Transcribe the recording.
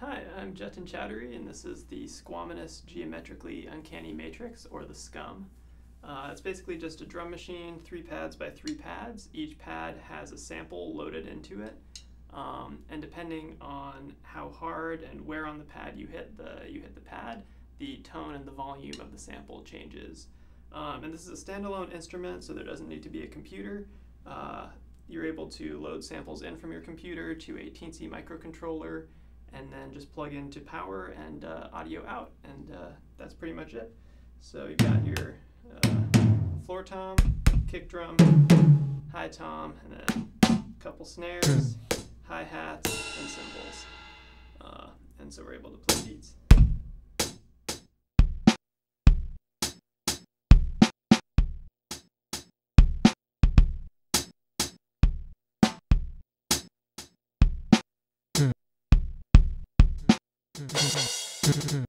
Hi, I'm Jatin Chowdhury, and this is the Squamous Geometrically Uncanny Matrix, or the SGUM. Uh, it's basically just a drum machine, three pads by three pads. Each pad has a sample loaded into it, um, and depending on how hard and where on the pad you hit the you hit the pad, the tone and the volume of the sample changes. Um, and this is a standalone instrument, so there doesn't need to be a computer. Uh, you're able to load samples in from your computer to a Teensy microcontroller and then just plug into power and uh, audio out, and uh, that's pretty much it. So you've got your uh, floor tom, kick drum, hi tom, and then a couple snares, hi hats, and cymbals. Uh, and so we're able to play beats. Mm-hmm.